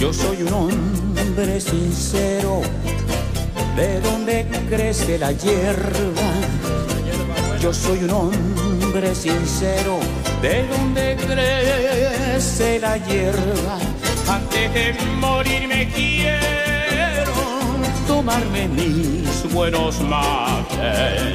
Yo soy un hombre sincero, de donde crece la hierba. Yo soy un hombre sincero, de donde crece la hierba. Antes de morirme quiero tomarme mis buenos mates.